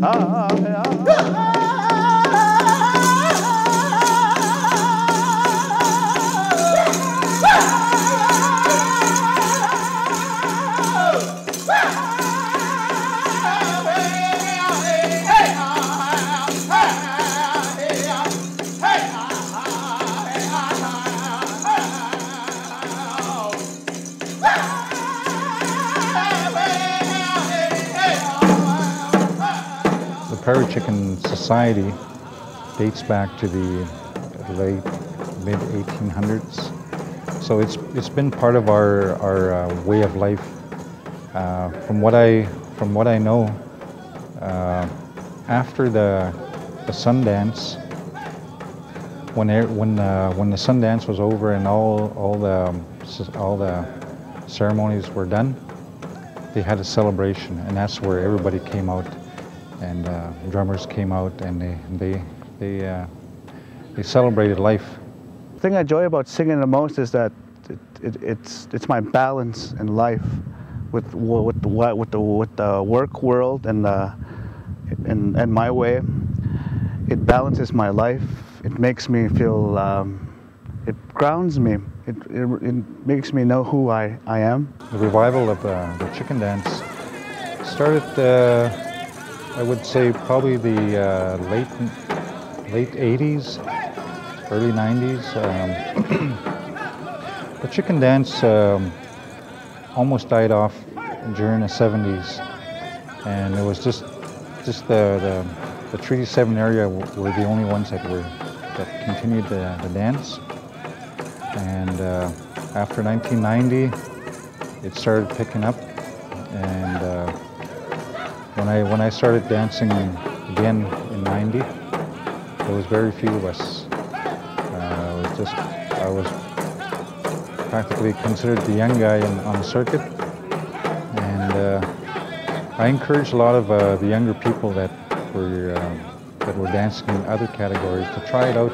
The Prairie Chicken Society dates back to the late mid 1800s. So it's it's been part of our our uh, way of life. Uh, from what I from what I know, uh, after the the Sundance, when er, when uh, when the Sundance was over and all all the um, all the ceremonies were done, they had a celebration, and that's where everybody came out, and uh, drummers came out, and they they they uh, they celebrated life. The thing I enjoy about singing the most is that it, it, it's it's my balance in life with with the with the with the work world and the and and my way. It balances my life. It makes me feel. Um, it grounds me. It, it, it makes me know who I, I am. The revival of uh, the chicken dance started, uh, I would say, probably the uh, late late 80s, early 90s. Um, the chicken dance um, almost died off during the 70s, and it was just just the the, the Treaty 7 area were the only ones that were that continued the, the dance. And uh, after 1990, it started picking up, and uh, when I when I started dancing again in '90, there was very few of us. Uh, was just I was practically considered the young guy in, on the circuit, and uh, I encouraged a lot of uh, the younger people that were um, that were dancing in other categories to try it out